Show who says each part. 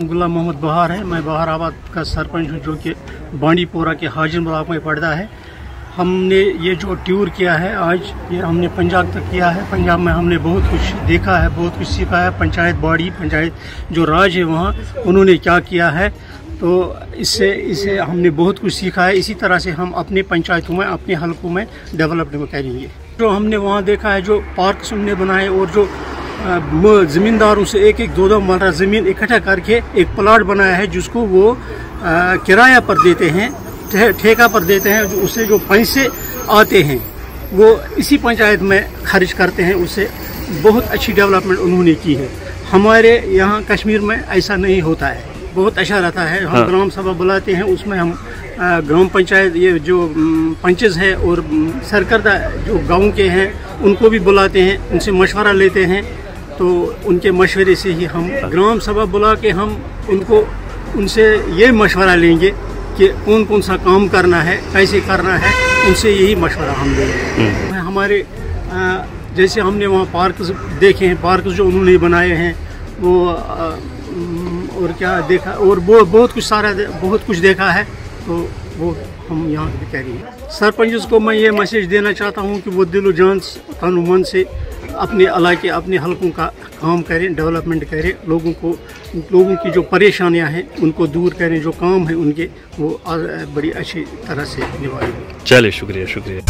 Speaker 1: नाम मोहम्मद बहार है। मैं बहाराबाद का सरपंच हूँ, जो कि बांडीपोरा के हाजिर ब्लॉक में पड़ता है। हमने ये जो टूर किया है, आज ये हमने पंजाब तक किया है। पंजाब में हमने बहुत कुछ देखा है, बहुत कुछ सीखा है। पंचायत बॉडी, पंचायत जो राज है वहाँ, उन्होंने क्या किया है तो इससे इसे हमने बहुत कुछ सीखा है। इसी तरह से हम अपने पंचायतों में, अपने हलकों में डेवलपमेंट करेंगे जो हमने वहाँ देखा है, जो पार्क हमने बनाए और जो ज़मींदारों से एक एक दो दो मरला ज़मीन इकट्ठा करके एक प्लाट बनाया है जिसको वो किराया पर देते हैं ठेका पर देते हैं उससे जो पैसे आते हैं वो इसी पंचायत में खर्च करते हैं उससे बहुत अच्छी डेवलपमेंट उन्होंने की है। हमारे यहाँ कश्मीर में ऐसा नहीं होता है। बहुत अच्छा रहता है। हम हाँ। ग्राम सभा बुलाते हैं उसमें हम ग्राम पंचायत ये जो पंचेज है और सरकर्दा जो गाँव के हैं उनको भी बुलाते हैं उनसे मशवरा लेते हैं। तो उनके मशवरे से ही हम ग्राम सभा बुला के हम उनको उनसे ये मशवरा लेंगे कि कौन कौन सा काम करना है कैसे करना है उनसे यही मशवरा हम देंगे हम्म। हमारे जैसे हमने वहाँ पार्क देखे हैं पार्क जो उन्होंने बनाए हैं वो और क्या देखा और वो बहुत कुछ सारा बहुत कुछ देखा है तो वो हम यहाँ कह रही हैं सरपंच को मैं ये मैसेज देना चाहता हूँ कि वो दिलो जान तन मन से अपने इलाके अपने हलकों का काम करें डेवलपमेंट करें लोगों को लोगों की जो परेशानियाँ हैं उनको दूर करें जो काम है उनके वो बड़ी अच्छी तरह से निभाएँगे
Speaker 2: चलिए शुक्रिया शुक्रिया।